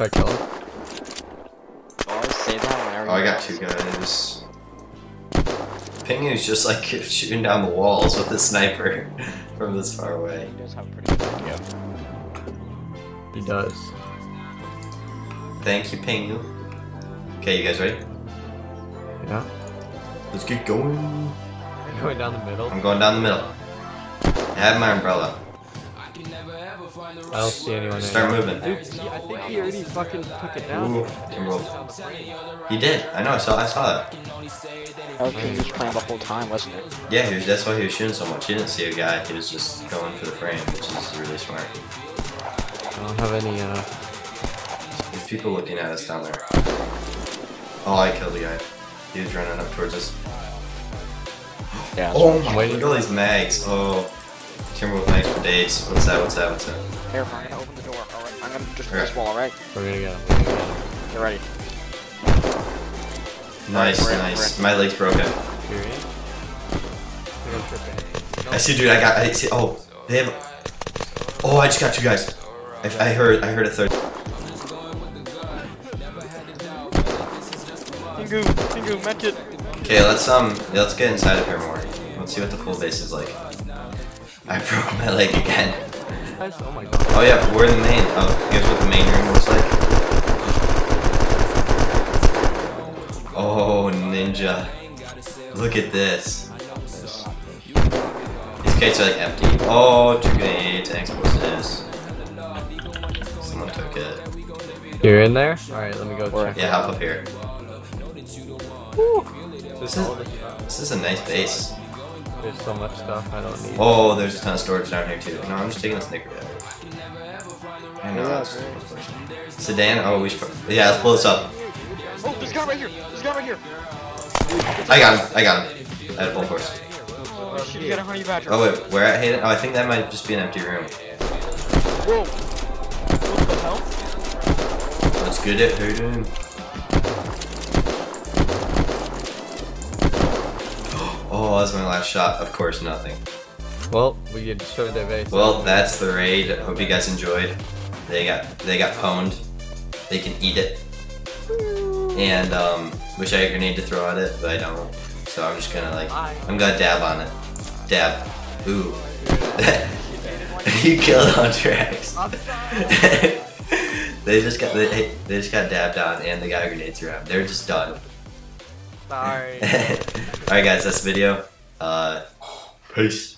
Try to kill him. Always say that whenever Oh, I got two guys. Ping is just like shooting down the walls with a sniper from this far away. He does have a pretty good idea. He does. Thank you, Pingu. Okay, you guys ready? Yeah. Let's get going. Going down the middle. I'm going down the middle. I have my umbrella. I don't see anyone. Start anymore. moving. Dude, he- I think he already fucking took it down. Ooh, He did. I know. I saw. I saw that. Okay, he was playing the whole time, wasn't it? Yeah, he was, that's why he was shooting so much. He didn't see a guy. He was just going for the frame, which is really smart. I don't have any. uh... There's people looking at us down there. Oh, I killed the guy. He was running up towards us. Yeah. Oh my! Waiting. Look at all these mags. Oh, Timberwolf mags for days. What's that? What's that? What's that? Here, I'm gonna open the door. Alright, I'm gonna just Okay. this wall, alright? We're gonna get him. We're gonna get him. Get ready. Nice, we're nice. in. My leg's broken. Period. I see, dude. I got. I see. Oh, they have. Oh, I just got two guys. I, I heard. I heard a third. Pingu, Pingu, medkit. Okay, let's um, let's get inside of here more. Let's see what the full base is like. I broke my leg again. Oh my god. Oh yeah, we're in the main. Oh, here's what the main room looks like. Oh, ninja. Look at this. These gates are like empty. Oh, two grenades and explosives. Someone took it. You're in there? Alright, let me go check. Yeah, hop up here. This is- This is a nice base. There's so much stuff I don't need. Oh, there's a ton of storage down here too. No, I'm just taking a snicker. I know. that's unfortunate. Sedan. Oh, we should. Yeah, let's pull this up. Oh, there's a guy right here. There's a guy right here. I got him. I got him. I had a bull horse. Holy oh, you got a honey badger. Oh wait, where at Hayden? Oh, I think that might just be an empty room. Whoa. What the hell? Let's get it, Hayden. Oh, that was my last shot. Of course, nothing. Well, we get destroyed their base. Well, that's the raid. Hope you guys enjoyed. They got they got pwned. They can eat it. And um, wish I had a grenade to throw at it, but I don't. So I'm just gonna like I'm gonna dab on it. Dab. Ooh. you killed on tracks. they just got they, they just got dabbed on and they got grenades around. They're just done. Sorry. Alright guys, that's the video. Uh Peace.